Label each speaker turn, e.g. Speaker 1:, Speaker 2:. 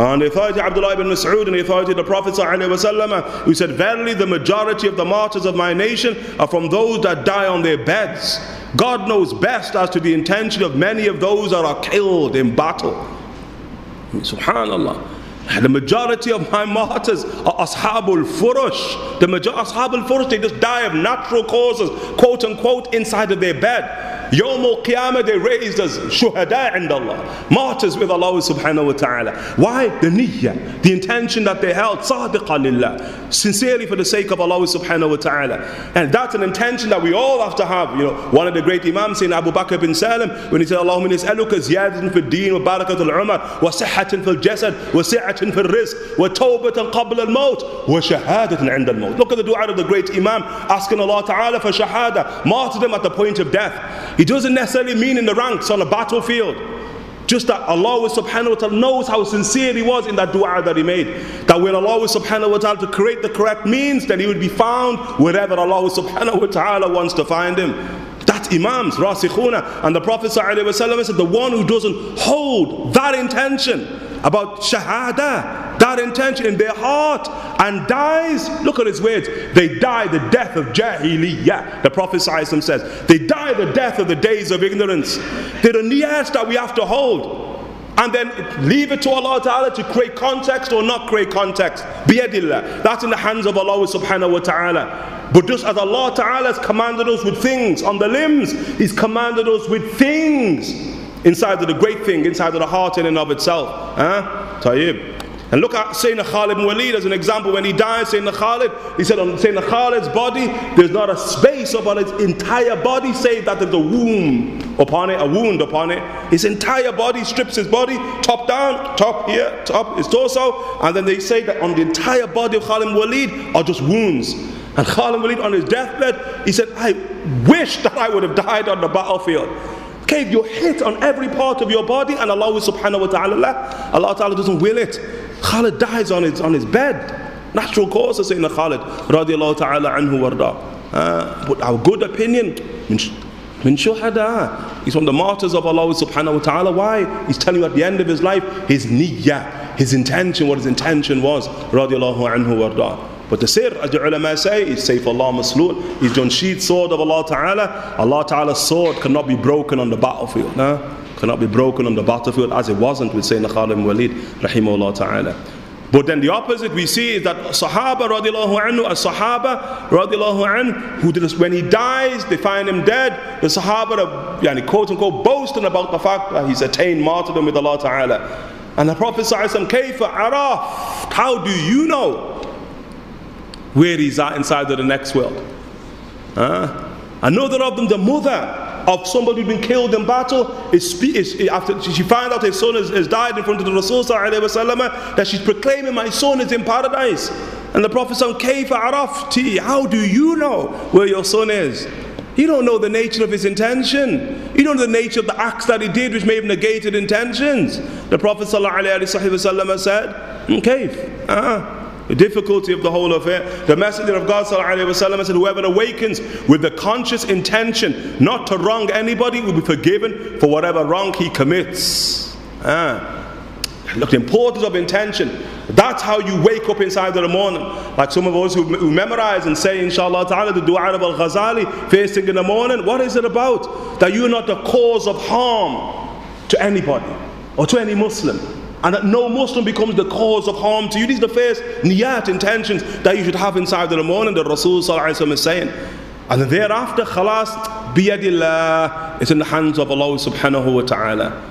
Speaker 1: On the authority of Abdullah ibn Mas'ud and the authority of the Prophet ﷺ, who said, Verily the majority of the martyrs of my nation are from those that die on their beds. God knows best as to the intention of many of those that are killed in battle. Subhanallah. The majority of my martyrs are Ashabul Furush. The major Ashabul Furush, they just die of natural causes, quote unquote, inside of their bed. Yawm al Qiyamah, they raised as shuhada and Allah, martyrs with Allah subhanahu wa ta'ala. Why? The niyyah, the intention that they held, sadiqa lillah, sincerely for the sake of Allah subhanahu wa ta'ala. And that's an intention that we all have to have. You know, one of the great Imams, saying Abu Bakr bin Salim, when he said, Allahumma nis'aluka ziyadatan fi deen wa barakat al-umar, wa sihhatan fil jasad, wa si'atan fil rizq, wa tawbatan qabla al-maut, wa shahadatan 'inda al-maut. Look at the dua of the great Imam, asking Allah ta'ala for shahada, martyrdom at the point of death. It doesn't necessarily mean in the ranks on a battlefield. Just that Allah subhanahu wa ta'ala knows how sincere he was in that dua that he made. That when Allah subhanahu wa ta'ala to create the correct means, then he would be found wherever Allah subhanahu wa ta'ala wants to find him. That's Imams, Rasikhuna. And the Prophet said, the one who doesn't hold that intention about Shahada, that intention in their heart and dies. Look at his words. They die the death of Jahiliyyah. The Prophet says, they die the death of the days of ignorance. They're the niyas that we have to hold. And then leave it to Allah Ta'ala to create context or not create context. Biyadillah. That's in the hands of Allah subhanahu wa ta'ala. But just as Allah Ta'ala has commanded us with things on the limbs, He's commanded us with things inside of the great thing, inside of the heart in and of itself. Huh? Tayyib. And look at Sayyidina Khalid Walid as an example. When he died, Sayyidina Khalid, he said on Sayyidina Khalid's body, there's not a space upon his entire body, save that there's a wound upon it, a wound upon it. His entire body strips his body, top down, top here, top his torso. And then they say that on the entire body of Khalid Walid are just wounds. And Khalid Walid on his deathbed, he said, I wish that I would have died on the battlefield. Okay, you're hit on every part of your body and Allah subhanahu wa ta'ala, Allah ta'ala doesn't will it. Khalid dies on his, on his bed. Natural causes, Sayyidina Khalid, radiallahu ta'ala anhu warda. Uh, but our good opinion, min shuhada. He's from the martyrs of Allah subhanahu wa ta'ala. Why? He's telling you at the end of his life, his niyyah, his intention, what his intention was, radiallahu anhu warda. But the sir, as the ulama say, is Sayf Allah Maslul. He's done sheath sword of Allah Ta'ala. Allah Ta'ala's sword cannot be broken on the battlefield. No? Cannot be broken on the battlefield as it wasn't with Sayyidina Khalid Walid, rahimahullah ta'ala. But then the opposite we see is that Sahaba radiallahu anhu, a Sahaba radiallahu anhu, who this, when he dies, they find him dead. The Sahaba yani, quote unquote, boasting about the fact that he's attained martyrdom with Allah Ta'ala. And the Prophet says, Kayfa araf, how do you know where he's at inside of the next world. Huh? Another of them, the mother of somebody who'd been killed in battle, is after she finds out her son has, has died in front of the Rasul that she's proclaiming, My son is in paradise. And the Prophet said, how do you know where your son is? You don't know the nature of his intention. You don't know the nature of the acts that he did which may have negated intentions. The Prophet said, Kayf. Uh-huh the difficulty of the whole affair. The Messenger of God وسلم, said, Whoever awakens with the conscious intention not to wrong anybody will be forgiven for whatever wrong he commits. Ah. Look, the importance of intention. That's how you wake up inside of the morning. Like some of us who, who memorize and say, inshallah ta'ala, the dua of Al Ghazali, first thing in the morning. What is it about? That you're not the cause of harm to anybody or to any Muslim and that no Muslim becomes the cause of harm to you. These are the first niyat intentions that you should have inside the morning, the Rasul is saying. And thereafter, khalas, biyadillah, it's in the hands of Allah subhanahu wa ta'ala.